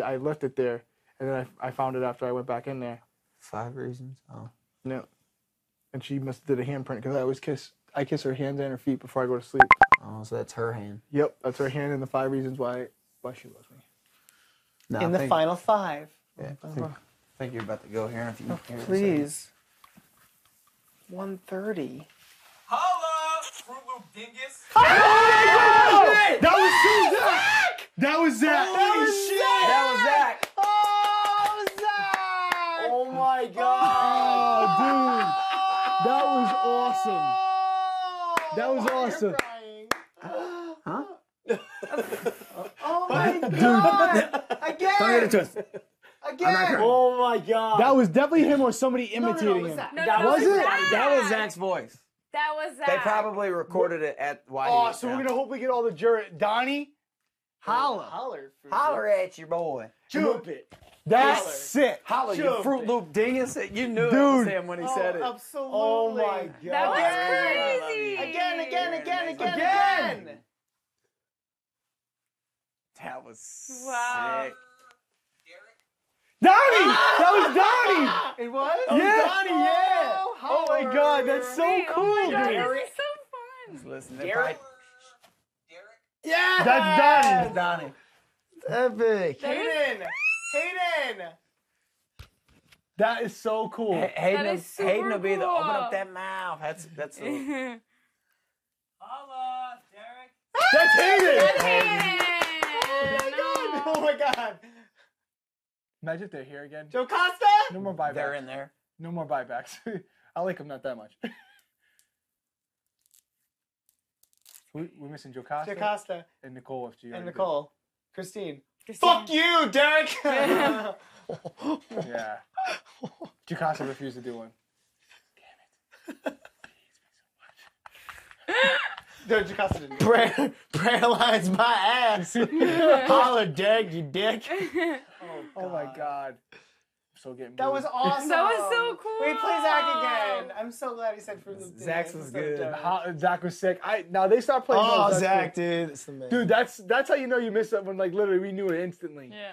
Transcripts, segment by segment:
I left it there, and then I, I found it after I went back in there. Five reasons. Oh. No, and she must have did a handprint because I always kiss I kiss her hands and her feet before I go to sleep. Oh, so that's her hand. Yep, that's her hand and the five reasons why why she loves me. No, In the think, final five. Yeah, I think, I think you're about to go here in a few. here in a second. Please. 130. Holla! Fruit Loop Dingus! That was so Zach. That was Zach. That was Zach. Oh, Zach! Oh my oh, god. Oh, dude, that was awesome. That was awesome. Huh? Oh my god! Again! Don't get it twisted. Again! Oh my god. That was definitely him or somebody No, no, no, imitating him. Zach. No, That no, was it it? Zach. That was Zach's voice. That was Zach. They probably recorded it at why. Oh, so we're gonna hopefully get all the jury. Donny, holla, Holler. Fruit holler at your boy. Stupid. that's Holler. sick. Holler, you Stupid. Fruit Loop dingus. You knew it was Dude. him when he Oh, said it. Absolutely. Oh my god. That was Again. crazy. Again, again, again, again, Again. again. That was Wow. sick. Donny, that was Donny. It was? Yeah. Donny, yeah. Oh, oh my god, that's so Wait, cool, oh my God, dude. this is so fun. Listen, they Derrick? Probably- Yeah. That's Donny. Donny. Epic. That is- Hayden. Hayden. That is so cool. Hay- Hayden, That will- is super Hayden will be the open up that mouth. That's that's. The, Holla, Derrick! That's Hayden. Hayden. Oh my god. Imagine if they're here again. Joe Costa? No more buybacks. they're in there. No more buybacks. I like him not that much. we, we're missing Joe Costa, Joe Costa and Nicole. If she and. Nicole. Christine. Christine. Fuck you, Derrick. Yeah. Joe Costa refused to do one. Damn it. No, Joe Costa didn't. Prayer, prayer lines my ass. Holler, Derrick, you dick. Oh, oh my god. I'm so getting That was awesome. That was so cool. Wait, play Zach again. I'm so glad he said Fruit Loop. Zach's Dingus. was So good. dope. How, Zach was sick. I now they start playing. Oh, those, that's Zach, dude, that's the man. Dude, that's that's how you know you missed it when like literally we knew it instantly. Yeah.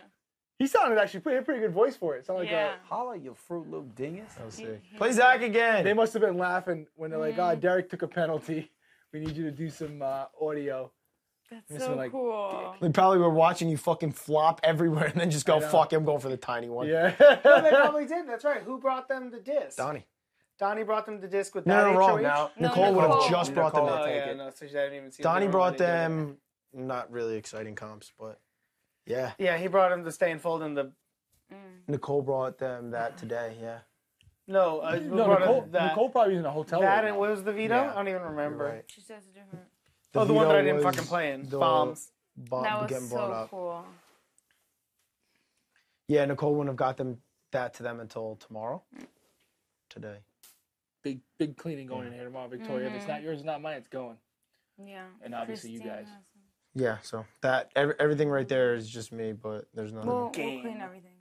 He sounded actually pretty pretty good voice for it. It sounded like Yeah. Holla, you Fruit Loop dingus. that was He- sick. he- Play Zach again. they must have been laughing when they're like, Mhm. "Oh, Derrick took a penalty. We need you to do some uh, audio." That's Must so like, cool. They probably were watching you fucking flop everywhere and then just go, fuck it, I'm going for the tiny one. Yeah. No, they probably did. That's right. Who brought them the disc? Donny. Donny brought them the disc with No, that no, wrong. HOH? Now No, Nicole would have Nicole. just brought them Nicole. that. Oh, take yeah, it. no, so she hadn't even seen Donny brought when did them, not really exciting comps, but yeah. Yeah, he brought them the stay and fold in the. Mm. Nicole brought them that today, yeah. No, uh, no, Nicole, that. Nicole probably was in a hotel. that right and what was the veto? Yeah. I don't even remember. Right. She says a different. Oh, the one that I didn't fucking play in. the Bombs. Bomb that was getting so up. cool. Yeah, Nicole wouldn't have got them that to them until tomorrow. Today. big big cleaning going in here tomorrow, Victoria. If it's not mm-hmm. yours, it's not mine. It's going. Yeah. And obviously you Christine guys. has them. Yeah, so that every, everything right there is just me, but there's none We'll, of we'll them. clean everything.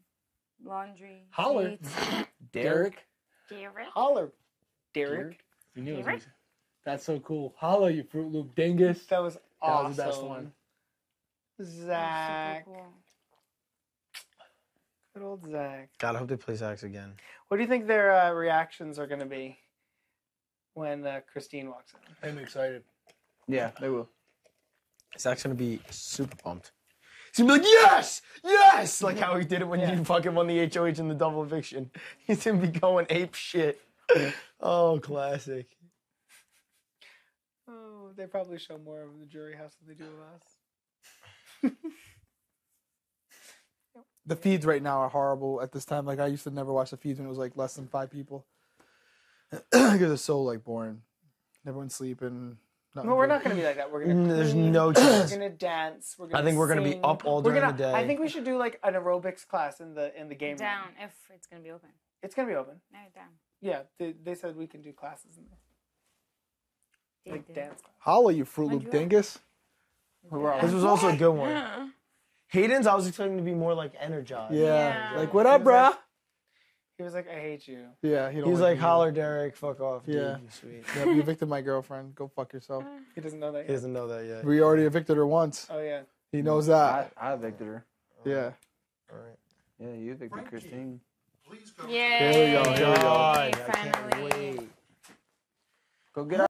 Laundry. Holler. sheets. Derrick. Derrick. Holler, Derrick. You knew it was Derrick? me. That's so cool. Holla, you Fruit Loop dingus. That was awesome. That was the best one. Zach. Cool. Good old Zach. God, I hope they play Zach's again. What do you think their uh, reactions are going to be when uh, Christine walks in? I'm excited. Yeah, they will. Zach's gonna be super pumped. He's gonna be like, yes, yes, like how he did it when Yeah. you fucking won the HOH in the double eviction. He's gonna be going ape shit. oh, classic. They probably show more of the jury house than they do of us. The feeds right now are horrible at this time. Like I used to never watch the feeds when it was like less than five people. Because it's so like boring. Everyone's sleeping. nothing No, we're good. not going to be like that. We're going Mm, to. there's no We're going to dance. We're gonna I think we're gonna be up all We're during gonna, the day. I think we should do like an aerobics class in the in the game. room. Down if it's gonna be open. It's gonna be open. No, down. Yeah, they, they said we can do classes in there, like dance. Class. Holla, you Fruit Loop you have- dingus. This was also a good one. Hayden's, I was expecting to be more like energized. Yeah. Yeah. Like what up, bruh? He was like, "I hate you." Yeah, he He don't was like like, holler, Derrick, fuck off. Dude. Yeah. You sweet. Yep, you evicted my girlfriend. Go fuck yourself. He doesn't know that. He Yet. doesn't know that yet. We already evicted her once. Oh yeah. He knows that. I evicted her. Yeah. All right. Yeah, you Victor Frankie. Christine. Please come. Yay! God, I can't finally. wait. Go get